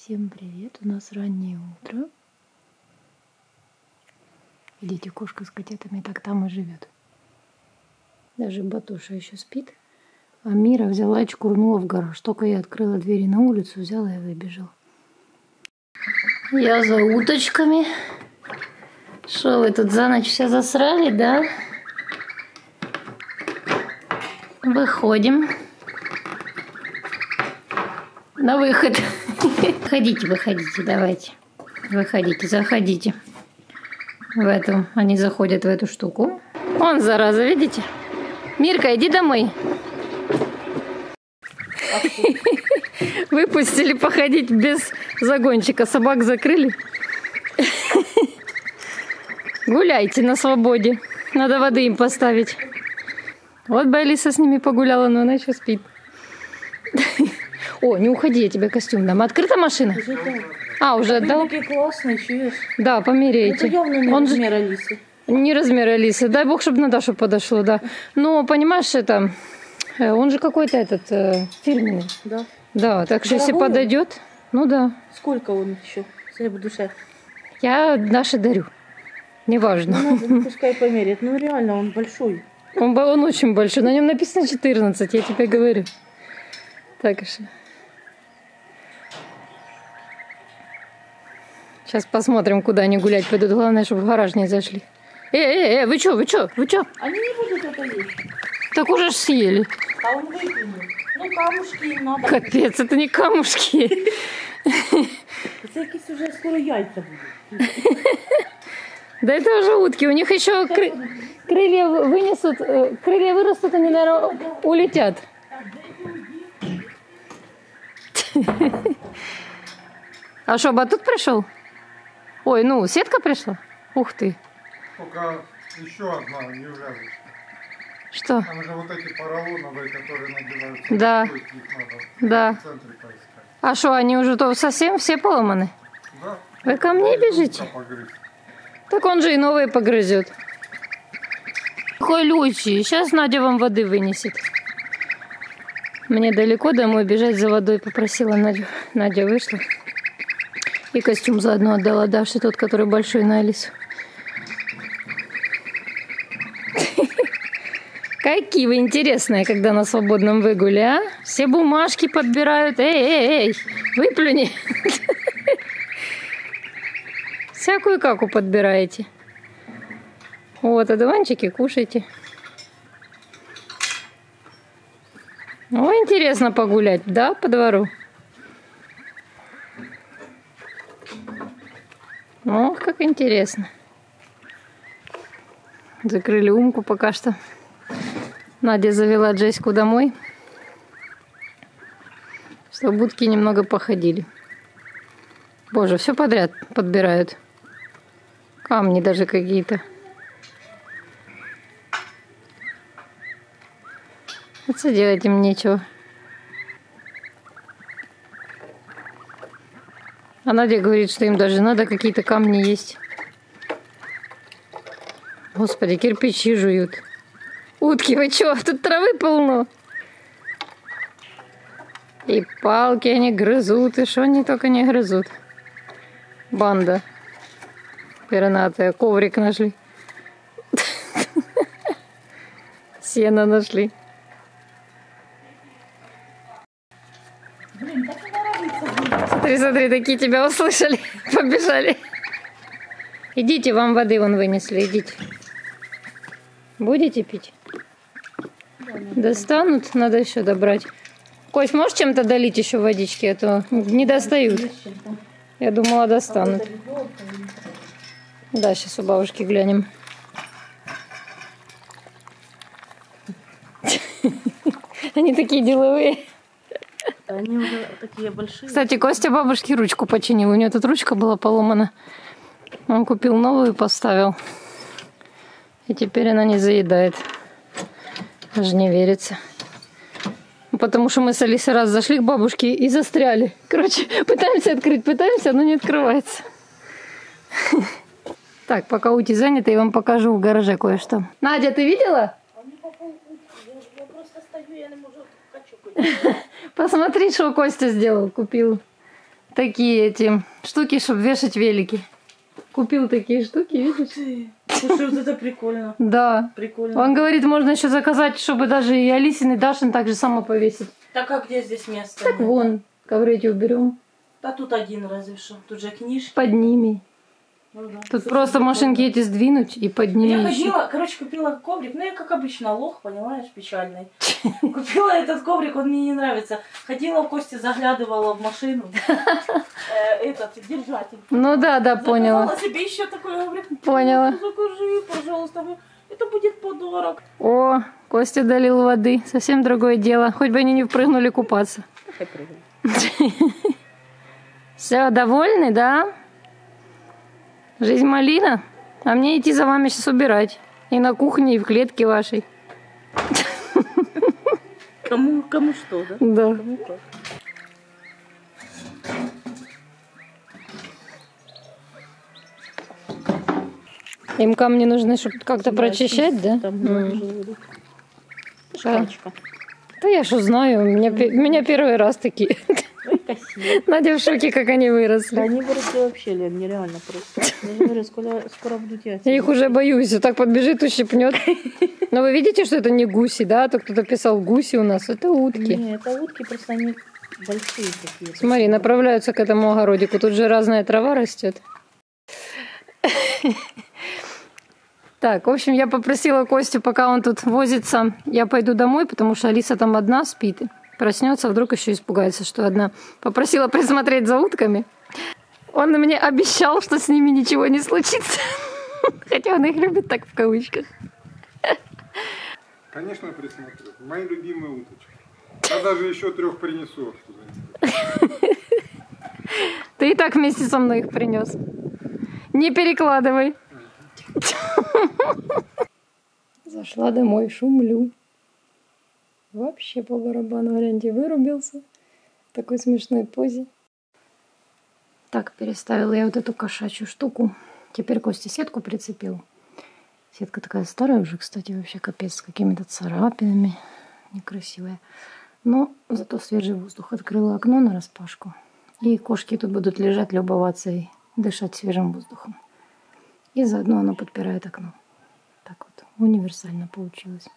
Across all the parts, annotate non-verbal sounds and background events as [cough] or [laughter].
Всем привет! У нас раннее утро. Видите, кошка с котятами так там и живет. Даже Батуша еще спит. А Мира взяла и чкурнула в гараж. Только я открыла двери на улицу, взяла и выбежала. Я за уточками. Что вы тут за ночь все засрали, да? Выходим. На выход. [laughs] Выходите, выходите, давайте. Выходите, заходите. В эту. Они заходят в эту штуку. Он, зараза, видите? Мирка, иди домой. [laughs] Выпустили походить без загончика. Собак закрыли. [laughs] Гуляйте на свободе. Надо воды им поставить. Вот бы Алиса с ними погуляла, но она еще спит. О, не уходи, я тебе костюм дам. Открыта машина? Уже да. А, уже отдал? Такие классные, чуешь? Да, померяйте. Это явно не Он же размер Алисы. не размер Алисы. Дай бог, чтобы на Дашу подошло, да. Но, понимаешь, это... э, Он же какой-то этот э, фирменный. Да. Да, так что если подойдет, ну да. Сколько он еще? В душе. Я Даше дарю. Неважно. Ну, надо, ну, пускай померяет. Ну, реально, он большой. Он, он очень большой. На нем написано 14, я тебе говорю. Так что. Сейчас посмотрим, куда они гулять пойдут. Главное, чтобы в гараж не зашли. Э, э, э, вы чё, вы чё, вы чё? Они не будут это есть. Так уже ж съели. А он выкинул. Ну, камушки им надо. Капец, это не камушки. Якісь уже скоро яйца будут. Да это уже утки. У них еще кры- крылья вынесут, э, крылья вырастут, они, наверное, улетят. А что, батут пришел? Ой, ну, сетка пришла? Ух ты. Только еще одна не вяжется. Что? Там же вот эти поролоновые, которые надеваются. Да. Да. А что, они уже то совсем все поломаны? Да? Вы ко мне бежите? Рука погрызть. Так он же и новые погрызет. Колючий. Сейчас Надя вам воды вынесет. Мне далеко домой бежать за водой попросила Надю. Надя вышла. И костюм заодно отдала Даше, тот, который большой на Алису. [laughs] Какие вы интересные, когда на свободном выгуле, а? Все бумажки подбирают. Эй, эй, эй, выплюни. [laughs] Всякую каку подбираете. Вот, одуванчики кушайте. О, интересно погулять, да, по двору? Как интересно. Закрыли умку пока что. Надя завела Джеську домой. Чтобы будки немного походили. Боже, все подряд подбирают. Камни даже какие-то. Это делать им нечего. А Надя говорит, что им даже надо какие-то камни есть. Господи, кирпичи жуют. Утки, вы чё? [laughs] Тут травы полно. И палки они грызут, и что они только не грызут. Банда. Пернатая. Коврик нашли. [laughs] Сено нашли. Блин, так и норовится будет. Смотри, смотри, такие тебя услышали. [laughs] Побежали. Идите, вам воды вон вынесли, идите. Будете пить? Достанут, надо еще добрать. Кость, можешь чем-то долить еще водички, а то не достают. Я думала, достанут. Да, сейчас у бабушки глянем. [laughs] Они такие деловые. Они уже такие большие. Кстати, Костя бабушке ручку починил. У нее тут ручка была поломана. Он купил новую и поставил. И теперь она не заедает. Даже не верится. Потому что мы с Алисой раз зашли к бабушке и застряли. Короче, пытаемся открыть, пытаемся, но не открывается. Так, пока Ути занята, я вам покажу в гараже кое-что. Надя, ты видела? Я, я просто стою, я не могу качу. [laughs] Посмотри, что Костя сделал, купил. такие эти штуки, чтобы вешать велики. Купил такие штуки, видишь? Слушай, вот это прикольно. Да. Прикольно. Он говорит, можно еще заказать, чтобы даже и Алисин, и Дашин так же само повесить. Так а где здесь место? Так вон, ковры эти уберем. Да тут один разве что. Тут же книжки. Подними. Ну да. Тут Слушай, просто машинки эти сдвинуть и подними. Я ходила, короче, купила коврик. Ну, я как обычно лох, понимаешь, печальный. [laughs] Купила этот коврик, он мне не нравится. Ходила в Кости, заглядывала в машину. [laughs] Э, Этот, держатель. Ну да, да, поняла. Заказала себе еще такой коврик. Поняла. Закажи, пожалуйста. Это будет подарок. О, Костя долил воды. Совсем другое дело. Хоть бы они не впрыгнули купаться. [laughs] Все, довольны, да? Жизнь малина. А мне идти за вами сейчас убирать. И на кухне, и в клетке вашей. Кому, кому что, да? Да. Кому как. Им камни нужны, чтобы как-то Да, прочищать, да? Там желудок. Да. Шкачка. Да я что знаю, у меня, у меня первый раз такие. Красиво. Надя в шоке, как они Да выросли. они выросли вообще, Лен, нереально просто. Я же говорю, скоро, скоро будут яйца. Я их уже боюсь, вот так подбежит, ущипнет. Но вы видите, что это не гуси, да? То кто-то писал гуси у нас, это утки. Не, это утки, просто они большие такие. Смотри, направляются к этому огородику. Тут же разная трава растет. Так, в общем, я попросила Костю, пока он тут возится, я пойду домой, потому что Алиса там одна спит. Проснется, вдруг еще испугается, что одна. Попросила присмотреть за утками. Он мне обещал, что с ними ничего не случится. [laughs] Хотя он их любит так в кавычках. Конечно, присмотрю. Мои любимые уточки. Я даже еще трех принесу. Ты и так вместе со мной их принес. Не перекладывай. [laughs] Зашла домой, шумлю. Вообще по барабану варианте вырубился. В такой смешной позе. Так, переставила я вот эту кошачью штуку. Теперь Костя сетку прицепил. Сетка такая старая уже, кстати, вообще капец, с какими-то царапинами. Некрасивая. Но зато свежий воздух. Открыла окно на распашку. И кошки тут будут лежать, любоваться и дышать свежим воздухом. И заодно оно подпирает окно. Так вот, универсально получилось.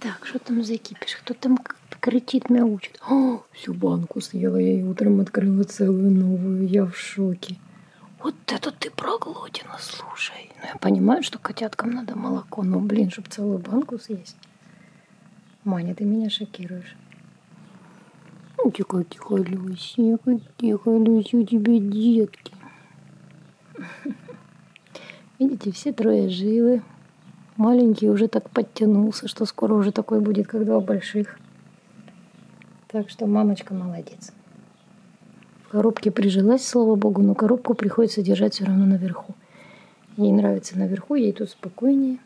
Так, что там за кипиш? Кто там кричит, мяучит? О, всю банку съела я и утром открыла целую новую. Я в шоке. Вот это ты проглотина, слушай. Ну, я понимаю, что котяткам надо молоко, но, блин, чтобы целую банку съесть. Маня, ты меня шокируешь. Ну, тихо, тихо, Люсенька, тихо, Люся, у тебя детки. [laughs] Видите, все трое живы. Маленький уже так подтянулся, что скоро уже такой будет, как два больших. Так что мамочка молодец. В коробке прижилась, слава богу, но коробку приходится держать все равно наверху. Ей нравится наверху, ей тут спокойнее.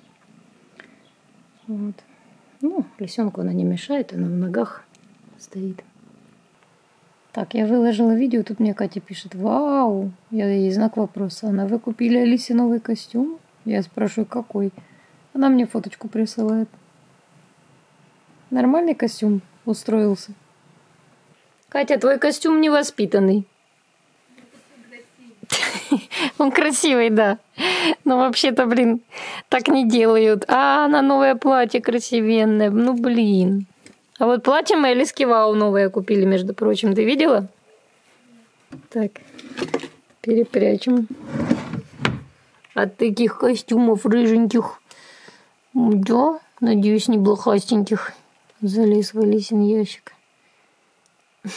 Вот. Ну, лисенку она не мешает, она в ногах стоит. Так, я выложила видео, тут мне Катя пишет, вау, я ей знак вопроса. Она, вы купили Алисе новый костюм? Я спрашиваю, какой? Она мне фоточку присылает. Нормальный костюм устроился. Катя, твой костюм невоспитанный. [laughs] Он красивый, да. Но вообще-то, блин, так не делают. А, на новое платье красивенное. Ну, блин. А вот платье мы Элис Кивау новое купили, между прочим. Ты видела? Так, перепрячем. От таких костюмов рыженьких. Да, надеюсь, не блохастеньких. Залез в Алисин ящик. [laughs]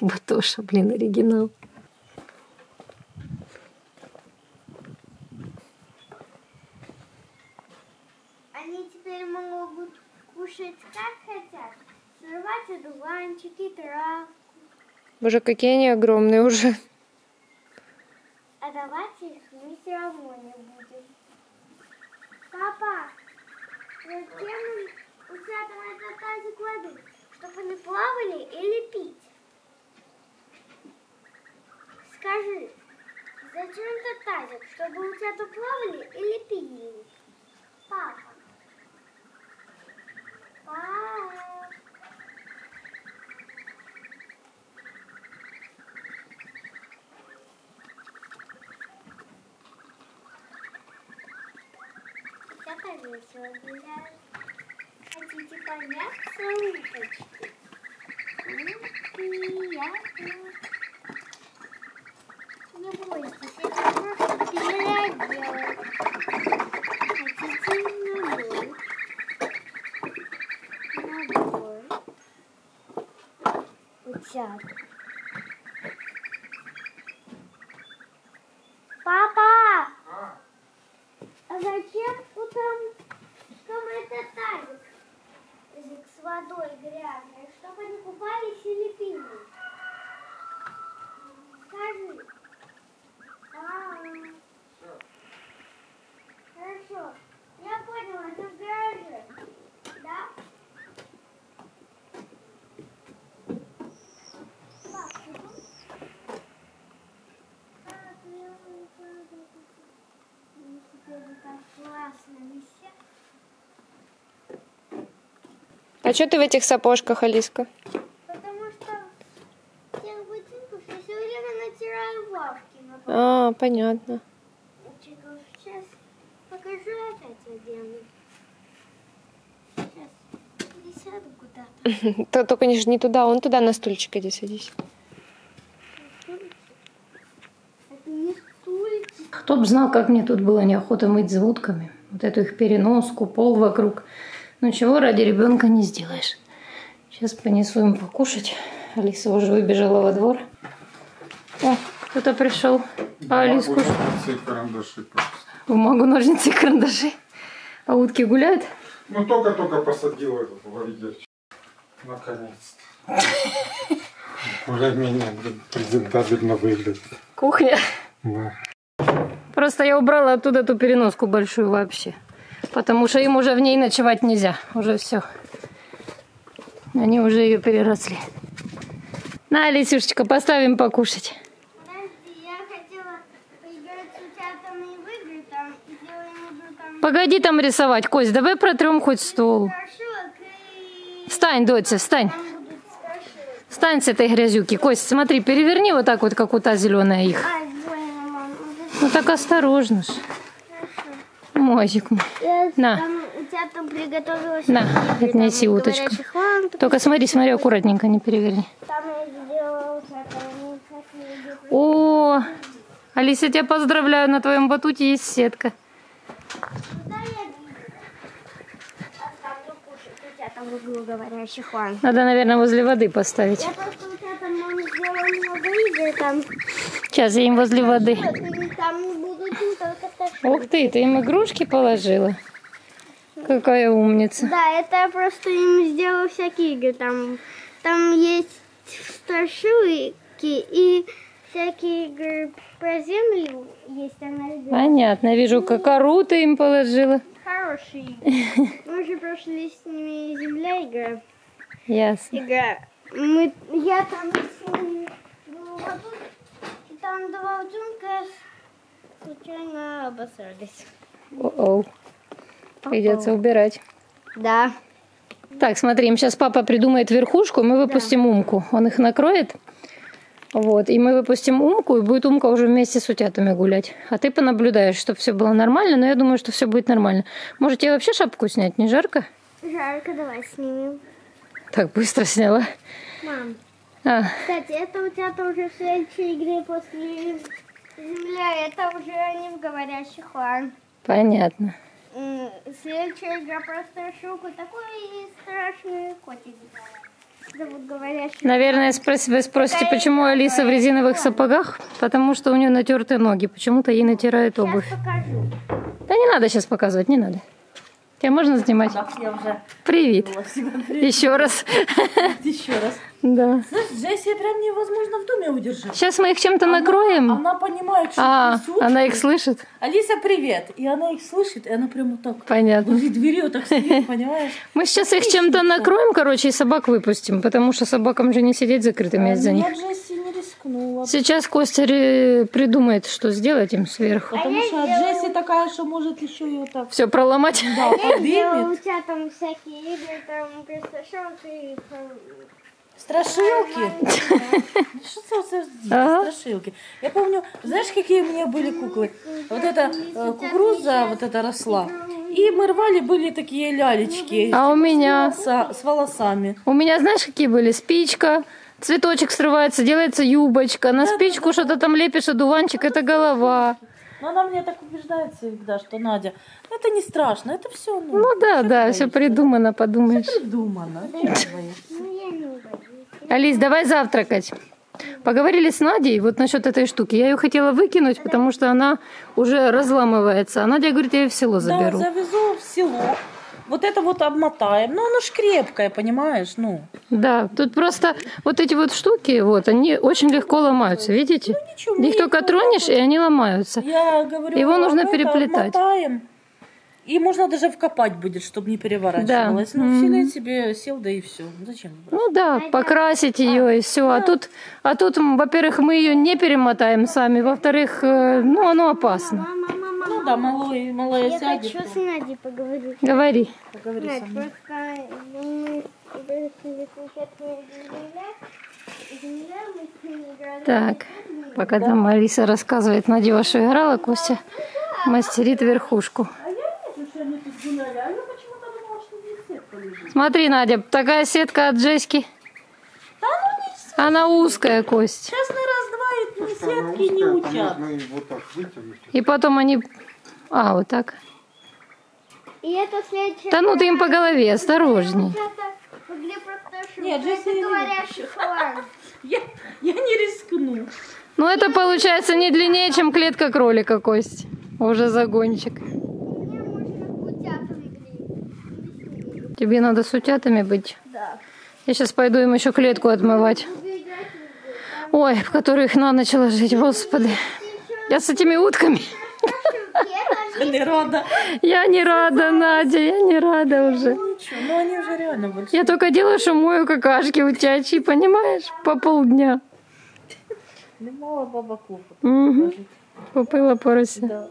Батоша, блин, оригинал. Они теперь могут кушать как хотят. Срывать одуванчики, травку. Боже, какие они огромные уже. А давать их мы все равно не будем. Папа, зачем у там этот тазик воды? Чтобы они плавали или пить? Скажи, зачем этот тазик? Чтобы у тут плавали или пили? Папа. Папа. утята весело гуляют. Хотите поняться, уточки? Я тут. Не бойтесь, это просто переделать. Хотите набор? Набор. Утят. Папа! А зачем утром, что этот тазик тазик с водой грязной, чтобы не купались или пили? Скажи. А, Хорошо. Я поняла, это в гараже. Да? Пап, ты тут? А, клёвый, клёвый. Они теперь так классно висят. А что ты в этих сапожках, Алиска? Потому что я в ботинках я все время натираю лавки на. А, понятно. Сейчас покажу опять одену. Сейчас пересяду куда-то. [laughs] То- Только не, не туда, он туда на стульчик иди садись. Это не стульчик. Кто б знал, как мне тут было неохота мыть за утками. Вот эту их переноску, пол вокруг. Ну чего ради ребенка не сделаешь. Сейчас понесу им покушать. Алиса уже выбежала во двор. О, кто-то пришел. А Алиску Бумагу, ножницы и карандаши, пожалуйста. бумагу, ножницы и карандаши. А утки гуляют? Ну, только-только посадил этот вольерчик. Наконец-то. [laughs] Более-менее презентабельно выглядит. Кухня. Да. Просто я убрала оттуда ту переноску большую вообще. Потому что им уже в ней ночевать нельзя. Уже все. Они уже ее переросли. На, Алисюшечка, поставим покушать. Погоди там рисовать, Кость, давай протрем хоть стол. Встань, доча, встань. Встань с этой грязюки. Кость, смотри, переверни вот так вот, как у та зеленая их. Ну так осторожно ж. Мозик мой. Я На. там утятам приготовила На, отнеси там, уточку. говорящих ламп. Только смотри, смотри, аккуратненько, не переверни. Там я сделала. О, Алиса, тебя поздравляю, на твоем батуте есть сетка. Надо, наверное, возле воды поставить. Я просто утятам мам сделала много игр там. Сейчас я им возле воды. Ух ты, ты им игрушки положила. Какая умница. Да, это я просто им сделала всякие игры. Там, там есть страшилки и всякие игры про землю есть. Она. Понятно, вижу, какару ты им положила. Хорошие игры. [laughs] Мы же прошли с ними земля игра. Ясно. Игра. Мы, я там с ними была там два утенка случайно обосрались. О-оу. Придется убирать. Да. Так, смотри, им сейчас папа придумает верхушку, мы выпустим умку. Он их накроет. Вот, и мы выпустим умку, и будет умка уже вместе с утятами гулять. А ты понаблюдаешь, чтобы все было нормально, но я думаю, что все будет нормально. Может, тебе вообще шапку снять, не жарко? Жарко, давай снимем. Так, быстро сняла. Мам, А, кстати, это у тебя уже в следующей игре после Земля, это уже они в говорящих лан. понятно. Следующая игра про страшилку. Такой страшный котик. Зовут говорящий. Наверное, спрос- вы спросите, Какая почему Алиса в резиновых сапогах? Потому что у нее натертые ноги. Почему-то ей натирают обувь. Сейчас покажу. Да не надо сейчас показывать, не надо. Тебя можно снимать? Да, я уже Привет. [laughs] привет. Еще раз. [laughs] Еще раз. Да. Знаешь, Джесси прям невозможно в доме удержать. Сейчас мы их чем-то накроем. Она понимает, что А, несут. она их слышит? Алиса, привет. И она их слышит, и она прям вот так Понятно. возле двери вот так стоит, понимаешь? [laughs] Мы сейчас их чем-то накроем, короче, и собак выпустим, потому что собакам же не сидеть закрытыми из-за них. Рискнула. Сейчас Костя придумает, что сделать им сверху. Потому что Джесси такая, что может еще и вот так Все проломать. да, Я сделала у подымет. тебя там всякие игры, там страшилки Страшилки. Ну, Что за страшилки? Я помню, знаешь, какие у меня были куколы? Вот эта э, кукуруза вот эта росла. И мы рвали, были такие лялечки. А у меня... С волосами. У меня, знаешь, какие были? Спичка, цветочек срывается, делается юбочка. На спичку что-то там лепишь, одуванчик, это голова. Но она мне так убеждает всегда, что Надя, это не страшно, это все ну, Ну да, да, все придумано, подумаешь. придумано. Ты боишься? Ну, я не боюсь. Алис, давай завтракать. Поговорили с Надей вот насчет этой штуки. Я ее хотела выкинуть, потому что она уже разламывается. А Надя говорит, я ее в село заберу. Да, завезу в село. Вот это вот обмотаем. Ну, оно ж крепкое, понимаешь? Ну, Да, тут просто вот эти вот штуки, вот, они очень легко ломаются, видите? ничего, мы Их только тронешь, и они ломаются. Я говорю, Его нужно это переплетать. обмотаем. И можно даже вкопать будет, чтобы не переворачивалось. Да. Ну, Мгм. филе себе сел, да и все. Зачем? Ну да, покрасить ее и все. А тут, а тут, м, во-первых, мы ее не перемотаем сами, во-вторых, э, ну оно опасно. Мама, мама, мама. Ну да, малой, малая Я сядет. хочу с Надей поговорить. Говори. Поговори со Надь, мной. просто мы играли. Так, пока там Алиса рассказывает во что играла, Костя мастерит верхушку. А я а я. Смотри, Надя, такая сетка от Джеськи. Она узкая, Кость. Сейчас ни Она сетки, ни утят. и потом они... А, вот так. И это следующее. Да ну ты им по голове, осторожней. Нет, Джесси говорящий. [laughs] Я, я не рискну. Ну это получается не длиннее, чем клетка кролика, Кость. Уже загончик. Тебе надо с утятами быть. Да. Я сейчас пойду им еще клетку отмывать. Ой, в которых на ночь ложить, господи. Я с этими утками. Не рада. Я не рада, Надя, я не рада уже. Ничего, ну они уже реально большие. Я только делаю, что мою какашки утячьи, понимаешь? По полдня. Мало баба Куфа. Угу. Купила порося. Да.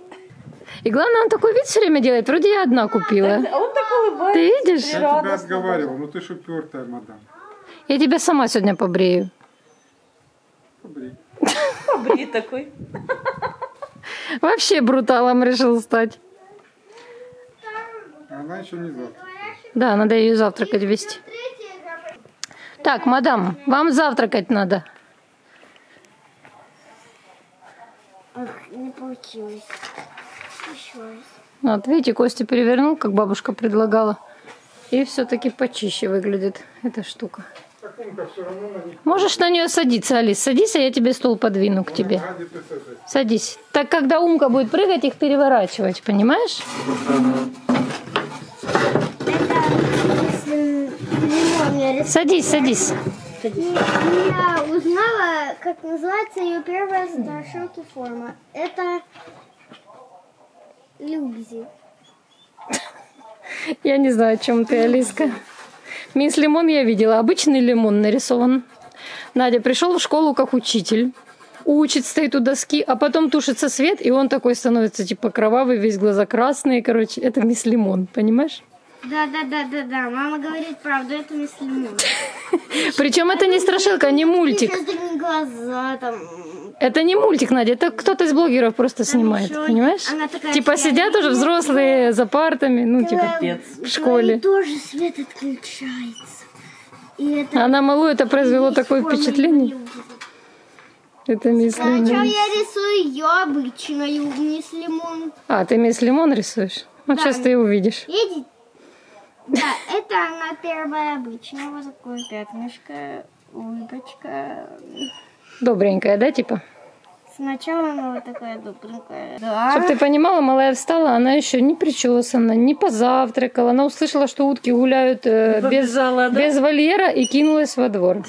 И главное, он такой вид все время делает. Вроде я одна купила. А он такой улыбается. Ты видишь? Я тебя отговаривал, ну ты ж упертая, мадам. Я тебя сама сегодня побрею. Побрей. Побри такой. Вообще бруталом решил стать. Она еще не завтра. Да, надо ее завтракать вести. Так, мадам, вам завтракать надо. Ах, не получилось. Еще раз. Вот, видите, Костя перевернул, как бабушка предлагала. И все-таки почище выглядит эта штука. Можешь на нее садиться, Алис. Садись, а я тебе стол подвину к тебе. Садись. Так, когда умка будет прыгать, их переворачивать, понимаешь? Садись, садись. Я узнала, как называется ее первая страшилки форма. Это Люкзи. Я не знаю, о чем ты, Алиска. Мисс Лимон я видела. Обычный лимон нарисован. Надя пришел в школу как учитель. Учит, стоит у доски, а потом тушится свет, и он такой становится типа кровавый, весь глаза красные. Короче, это мисс Лимон, понимаешь? Да, да, да, да, да. Мама говорит правду, это мисс Лимон. [laughs] Причем это не страшилка, не мультик. Глаза там. Это не мультик, Надя, это кто-то из блогеров просто снимает, ничего, понимаешь? Типа сидят уже взрослые за партами, ну типа в школе. Тоже свет отключается. И это А на малу это произвело такое впечатление. Это мисс Сначала Лимон. я рисую ее обычную мисс Лимон. А, ты мисс Лимон рисуешь? Ну, Да. сейчас ты увидишь. Видите? Да, это она первая обычная. Вот такое пятнышко, улыбочка. Добренькая, да, типа? Сначала она вот такая добренькая. Да. Чтоб ты понимала, малая встала, она еще не причесана, не позавтракала. Она услышала, что утки гуляют э, без, Побежала, да? без вольера и кинулась во двор.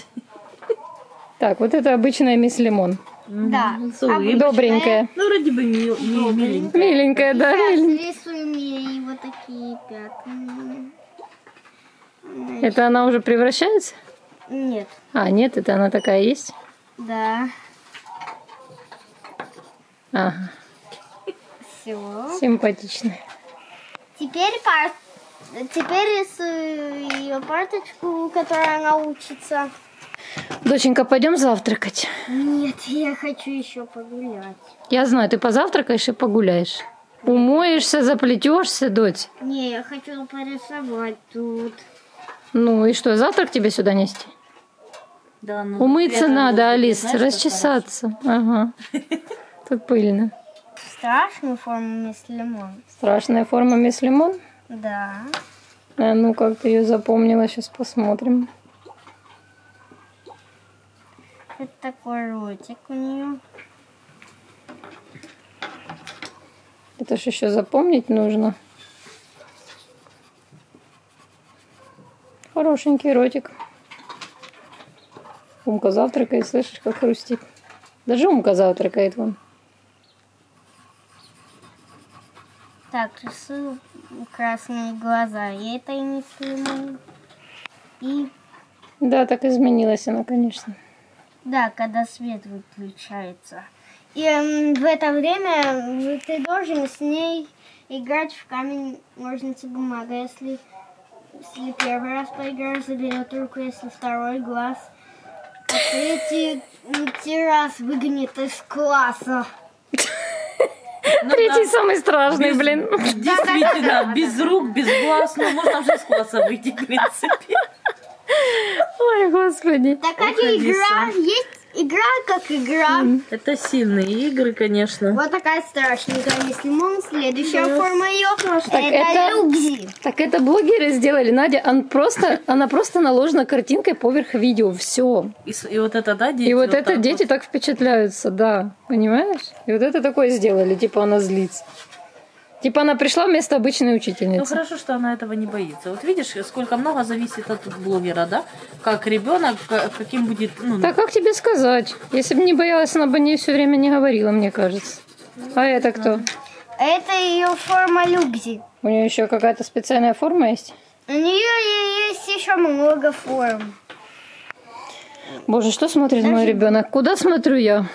Так, вот это обычная мисс Лимон. Да. Добренькая. Ну, вроде бы мил, ми- миленькая. Миленькая, да, Сейчас миленькая. рисуем ей вот такие пятна. Это она уже превращается? Нет. А, нет, это она такая есть? Да. Ага, Все. симпатичная. Теперь пар... Теперь рисую ее парточку, которой она учится. Доченька, пойдем завтракать. Нет, я хочу еще погулять. Я знаю, ты позавтракаешь и погуляешь. Умоешься, заплетешься, дочь. Не, я хочу порисовать тут. Ну и что, завтрак тебе сюда нести? Да, ну, Умыться надо, Алис, знаешь, расчесаться. Ага. Тут пыльно. Страшную форму мисс Лимон. Страшная форма мисс Лимон. Да. А ну как ты ее запомнила, сейчас посмотрим. Это такой ротик у нее. Это ж еще запомнить нужно. Хорошенький ротик. Умка завтракает, слышишь, как хрустит. Даже Умка завтракает вон. Так, рисую красные глаза. И это и мисс Лимон. И Да, так изменилась она, конечно. да, когда свет выключается. И эм, в это время ты должен с ней играть в камень, ножницы, бумага. Если, если первый раз поиграешь, заберет руку, если второй глаз. Третий, третий раз выгонит из класса. Ну, [laughs] Третий да, самый страшный, блин. [laughs] Действительно, без рук, без глаз, ну можно уже с класса выйти, в принципе. Ой, господи. Такая игра, есть игра как игра. Это сильные игры, конечно. Вот такая страшненькая мисс Лимон. Следующая форма ее это, это- Люкзи. Так это блогеры сделали. Надя, он просто, она просто наложена картинкой поверх видео. Все. И, с- и вот это, да, дети? И вот это так дети так впечатляются, да. Понимаешь? И вот это такое сделали, типа она злится. Типа она пришла вместо обычной Ну учительницы. хорошо, что она этого не боится. Вот видишь, сколько много зависит от блогера, да? Как ребенок, ка- каким будет, ну, Так как тебе сказать? Если бы не боялась, она бы не все время не говорила, мне кажется. А это кто? Это ее форма Люкзи. У нее еще какая-то специальная форма есть? У нее есть еще много форм. Боже, что смотрит мой ребенок? Куда смотрю я?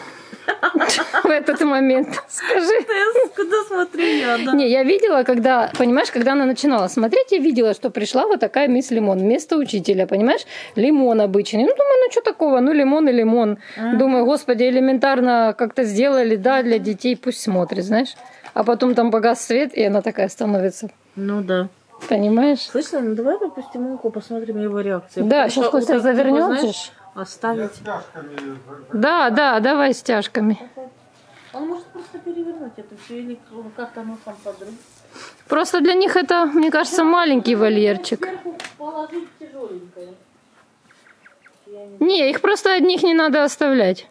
В этот момент. Скажи. куда смотрю я, да? Не, я видела, когда, понимаешь, когда она начинала смотреть, я видела, что пришла вот такая мисс Лимон вместо учителя, понимаешь? Лимон обычный. Ну, думаю, ну что такого, ну лимон и лимон. Думаю, господи, элементарно как-то сделали, да, для детей, пусть смотрит, знаешь? А потом там погас свет, и она такая становится. Ну да. Понимаешь? Слышно, ну давай выпустим Муку, посмотрим его реакцию. Да, сейчас Костя вот Оставить. Стяжками Да, да, давай стяжками. Он может просто перевернуть это все или как-то оно там подрыв. Просто для них это, мне кажется, маленький вольерчик. Не, их просто одних не надо оставлять.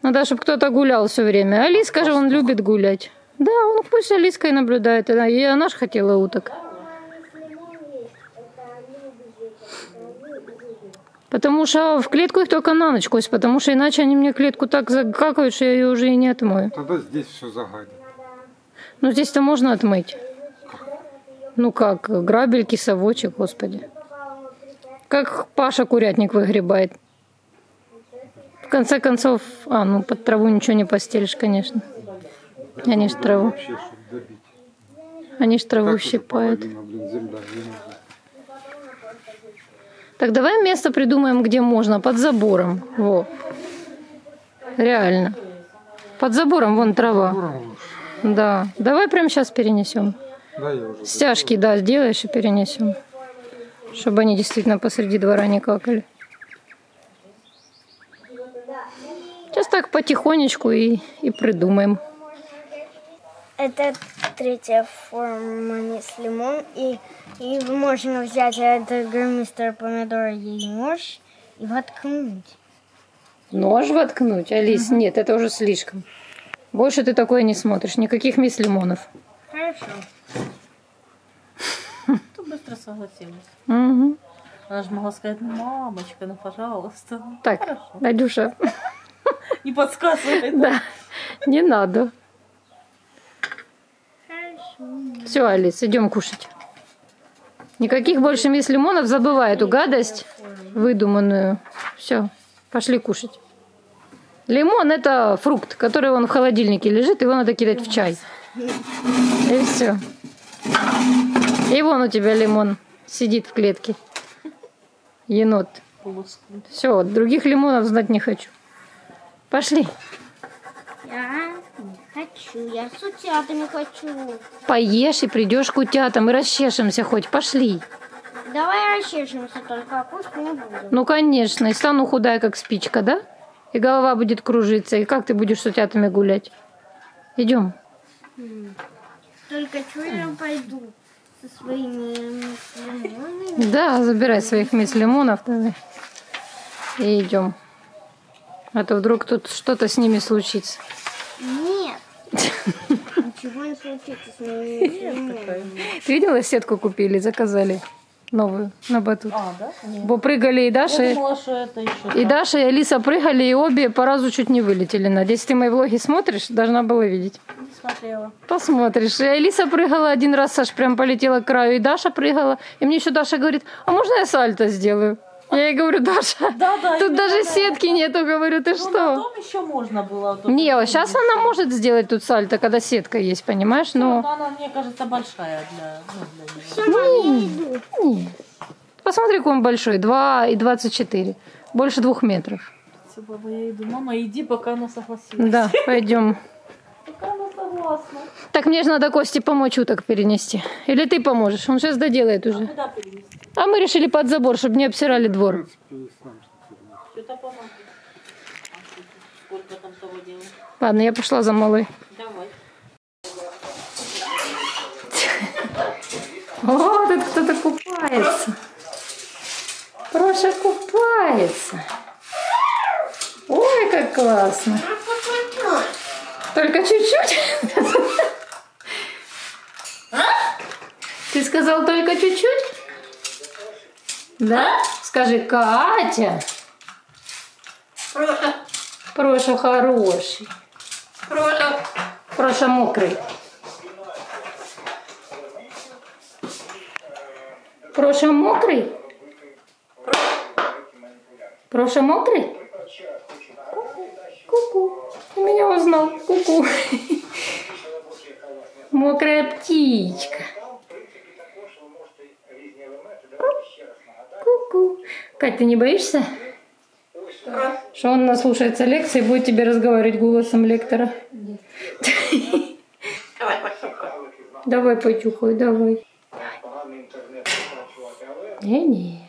Надо, чтобы кто-то гулял все время. Алиска же, он любит гулять. Да, он пусть Алиска и наблюдает. Она- И она же хотела уток. Потому что в клетку их только на ночь, Кость, потому что иначе они мне клетку так закакают, что я ее уже и не отмою. Тогда здесь все загадит. Ну, здесь-то можно отмыть. Ну как, грабельки, совочек, господи. Как Паша курятник выгребает. В конце концов, а, ну под траву ничего не постелишь, конечно. Они ж траву, они ж траву Как щипают. половина, блин, земля. Так давай место придумаем, где можно, под забором. Во. Реально. Под забором вон трава. Да. Давай прямо сейчас перенесем. Да, я уже. Стяжки, да, сделаешь и перенесем. Чтобы они действительно посреди двора не какали. Сейчас так потихонечку и, и придумаем. Это третья форма мисс Лимон. И, и можно взять этот мистер помидор ей нож и воткнуть. Нож воткнуть? Алис, нет, это уже слишком. Больше ты такое не смотришь. Никаких мисс Лимонов. Хорошо. Ты быстро согласилась. Мгм. Она же могла сказать, ну, мамочка, ну, пожалуйста. Так, Хорошо. Надюша, [laughs] Не подсказывай. да, не надо. Хорошо. Все, Алис, идем кушать. Никаких больше мисс Лимонов, забывай эту гадость выдуманную. Все, пошли кушать. Лимон это фрукт, который он в холодильнике лежит, его надо кидать в чай. И все. И вон у тебя лимон сидит в клетке. Енот. Все, других лимонов знать не хочу. Пошли. Не хочу. Я с утятами хочу. Поешь и придешь к утятам и расчешемся хоть. Пошли. Давай расчешемся, только а кушать не будем. Ну, конечно. И стану худая, как спичка, да? И голова будет кружиться. И как ты будешь с утятами гулять? Идем. Только что я пойду со своими лимонами? Да, забирай своих мисс лимонов давай. И идем. А то вдруг тут что-то с ними случится. Ничего не случится с лимонами. Ты видела, сетку купили, заказали новую на батут? А, да? Нет. Бо прыгали и Даша, Я думала, что это еще. и Даша, и Алиса прыгали, и обе по разу чуть не вылетели. Надя, если ты мои влоги смотришь, должна была видеть. Не смотрела. Посмотришь. И Алиса прыгала один раз, Саш прям полетела к краю, и Даша прыгала. И мне еще Даша говорит, а можно я сальто сделаю? Я ей говорю, Даша, [laughs] Да, да, тут даже так. сетки нету, говорю, ты Ну, на что? дом еще можно было. Не, сейчас она может сделать тут сальто, когда сетка есть, понимаешь? Но Но она, мне кажется, большая для, ну, для мам, я иду. не. Посмотри, какой он большой, 2 и 24. Больше двух метров. Все, баба, я иду. Мама, иди, пока она согласилась. Да, пойдем. [laughs] Пока она согласна. Так мне же надо Косте помочь уток перенести. Или ты поможешь? Он сейчас доделает уже. Куда перенести? А мы решили под забор, чтобы не обсирали двор. А? Ладно, я пошла за малой. Давай. О, тут кто-то купается. Проша купается. Ой, как классно. Только чуть-чуть? Ты сказал только чуть-чуть? Да? Скажи, Катя. Проша. Проша хороший. Проша. Проша мокрый. Проша мокрый? Проша мокрый? Ку-ку. Ты меня узнал. Ку-ку. [laughs] Мокрая птичка. Ку-ку. Кать, ты не боишься? Что он наслушается лекции и будет тебе разговаривать голосом лектора? Давай потюхай, давай. Не-не.